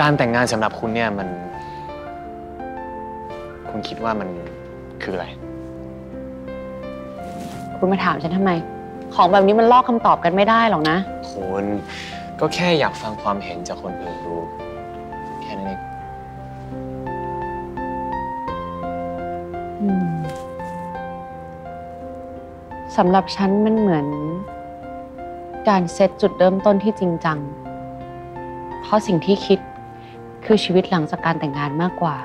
การแต่งงานสำหรับคุณเนี่ยมัน คุณคิดว่ามันคืออะไร คุณมาถามฉันทำไม ของแบบนี้มันลอกคำตอบกันไม่ได้หรอกนะ คุณก็แค่อยากฟังความเห็นจากคนอื่นดูแค่นั้นเองอืมสำหรับฉันมันเหมือน การเซตจุดเริ่มต้นที่จริงจัง เพราะสิ่งที่คิด คือชีวิตหลังจากการแต่งงานมากกว่า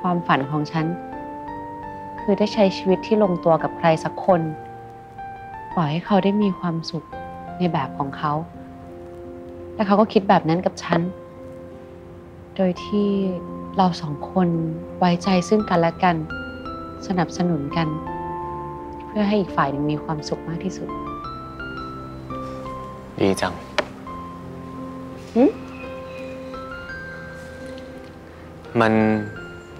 ความฝันของฉัน คือได้ใช้ชีวิตที่ลงตัวกับใครสักคน ปล่อยให้เขาได้มีความสุขในแบบของเขา และเขาก็คิดแบบนั้นกับฉัน โดยที่เราสองคนไว้ใจซึ่งกันและกัน สนับสนุนกัน เพื่อให้อีกฝ่ายหนึ่งมีความสุขมากที่สุด ดีจังหึมั น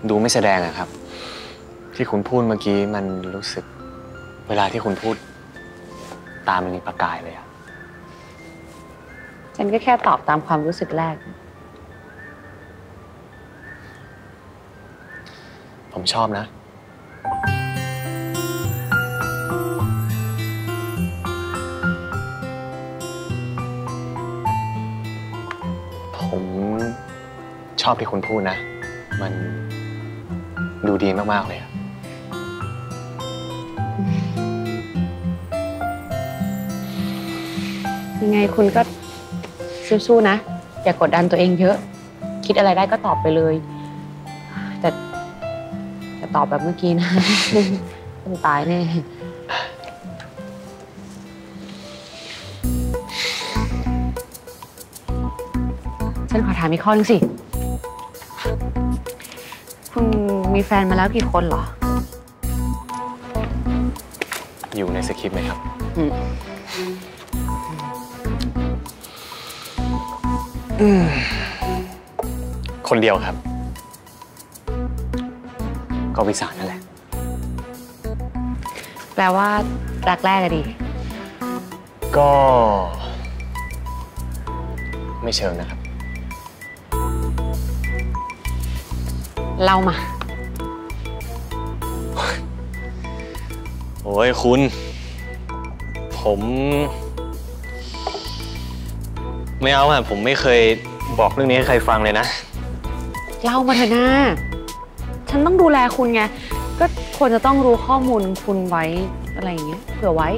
ดูไม่แสดงอะครับ ที่คุณพูดเมื่อกี้มันรู้สึก เวลาที่คุณพูด ตามันมีประกายเลยอะฉันก็แค่ตอบตามความรู้สึกแรก ผมชอบนะ ผมชอบที่คุณพูดนะ มันดูดีมาก ๆ เลยอะยังไงคุณก็สู้ๆนะ อย่ากกดดันตัวเองเยอะ คิดอะไรได้ก็ตอบไปเลย แต่แต่ตอบแบบเมื่อกี้นะต้องตายแน่ฉันขอถามอีกข้อนึงสิ มีแฟนมาแล้วกี่คนเหรอ อยู่ในสคริปต์ไหมครับอืมคนเดียวครับ ก็วิสานั่นแหละ แปลว่ารักแรกอะดิก็ ไม่เชิงนะครับ เล่ามา อ้ยคุณ ผม ไม่เอาอะผมไม่เคยบอกเรื่องนี้ให้ใครฟังเลยนะ เล่ามาเถอะนะฉันต้องดูแลคุณไง ก็ควรจะต้องรู้ข้อมูลคุณไว้อะไรอย่างเงี้ยเผื่อไว้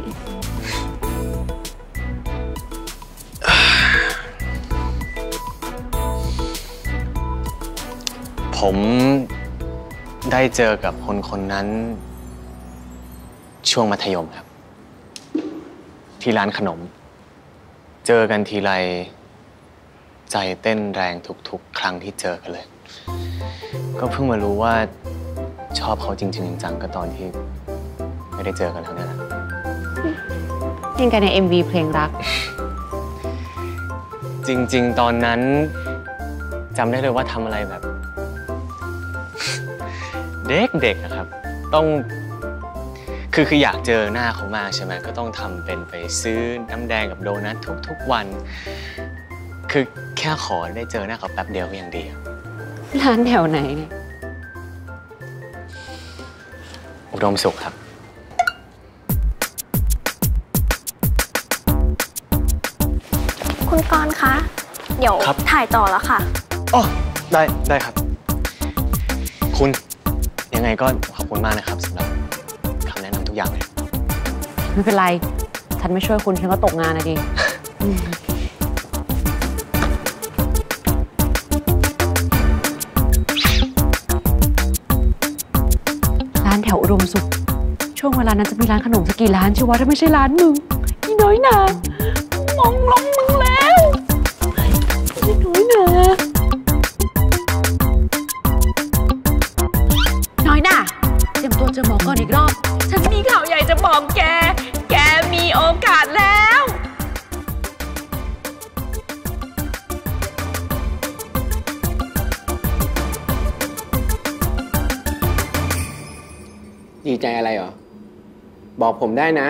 ผมได้เจอกับคนคนนั้น ช่วงมัธยมครับ ที่ร้านขนม เจอกันทีไร ใจเต้นแรงทุกๆ ครั้งที่เจอกันเลย ก็เพิ่งมารู้ว่าชอบเขาจริงๆจังๆก็ตอนที่ ไม่ได้เจอกันแล้วเนี่ยแหละยังกันใน MV เพลงรัก จริงๆ ตอนนั้นจำได้เลยว่าทำอะไรแบบ เด็กๆอะครับ ต้อง คือคืออยากเจอหน้าเขามากใช่ไหมก็ต้องทำเป็นไปซื้อน้ำแดงกับโดนัททุกๆวัน คือแค่ขอได้เจอหน้าเขาแป๊บเดียวก็ยังดีอะร้านแถวไหนเนี่ยอุดมสุขครับ คุณกรณ์คะ เดี๋ยวครับ ถ่ายต่อแล้วค่ะ อ๋อได้ได้ครับ คุณยังไงก็ขอบคุณมากนะครับสำหรับ อย่างเลยไม่เป็นไร ฉันไม่ช่วยคุณฉันก็ตกงานนะดิร้านแถวอุดมสุข ช่วงเวลานั้นจะมีร้านขนมสักกี่ร้านชื่อว่าถ้าไม่ใช่ร้านมึงนี่น้อยหนามองลงมึงแล้วนี่น้อยหนาน้อยหนา จอหมอก่อนอีกรอบ ฉันมีข่าวใหญ่จะบอกแก แกมีโอกาสแล้ว ดีใจอะไรเหรอ บอกผมได้นะ